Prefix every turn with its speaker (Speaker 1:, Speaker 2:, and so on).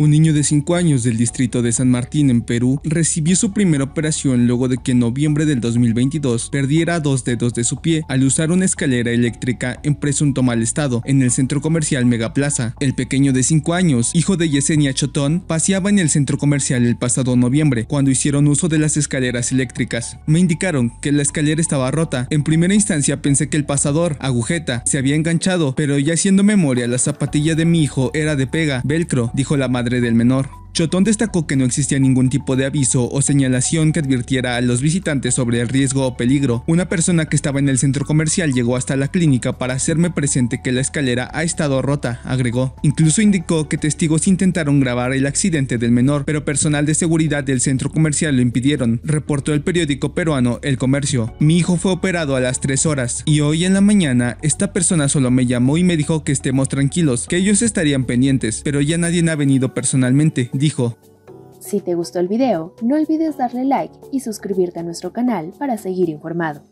Speaker 1: Un niño de 5 años del distrito de San Martín en Perú recibió su primera operación luego de que en noviembre del 2022 perdiera dos dedos de su pie al usar una escalera eléctrica en presunto mal estado en el centro comercial Megaplaza. El pequeño de 5 años, hijo de Yesenia Chotón, paseaba en el centro comercial el pasado noviembre cuando hicieron uso de las escaleras eléctricas. Me indicaron que la escalera estaba rota. En primera instancia pensé que el pasador, agujeta, se había enganchado, pero ya haciendo memoria la zapatilla de mi hijo era de pega, velcro, dijo la madre del menor. Chotón destacó que no existía ningún tipo de aviso o señalación que advirtiera a los visitantes sobre el riesgo o peligro. Una persona que estaba en el centro comercial llegó hasta la clínica para hacerme presente que la escalera ha estado rota, agregó. Incluso indicó que testigos intentaron grabar el accidente del menor, pero personal de seguridad del centro comercial lo impidieron, reportó el periódico peruano El Comercio. Mi hijo fue operado a las 3 horas y hoy en la mañana esta persona solo me llamó y me dijo que estemos tranquilos, que ellos estarían pendientes, pero ya nadie ha venido personalmente dijo,
Speaker 2: Si te gustó el video, no olvides darle like y suscribirte a nuestro canal para seguir informado.